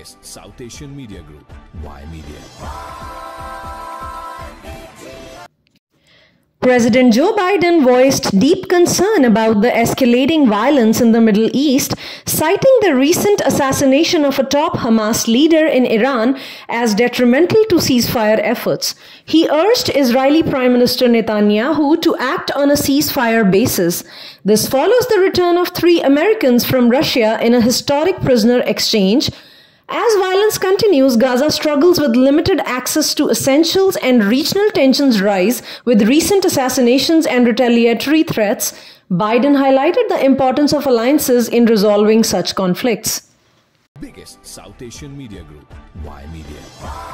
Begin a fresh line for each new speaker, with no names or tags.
biggest South Asian media group, Y Media.
President Joe Biden voiced deep concern about the escalating violence in the Middle East, citing the recent assassination of a top Hamas leader in Iran as detrimental to ceasefire efforts. He urged Israeli Prime Minister Netanyahu to act on a ceasefire basis. This follows the return of three Americans from Russia in a historic prisoner exchange as violence continues, Gaza struggles with limited access to essentials and regional tensions rise with recent assassinations and retaliatory threats. Biden highlighted the importance of alliances in resolving such conflicts.
Biggest South Asian media group, Y Media.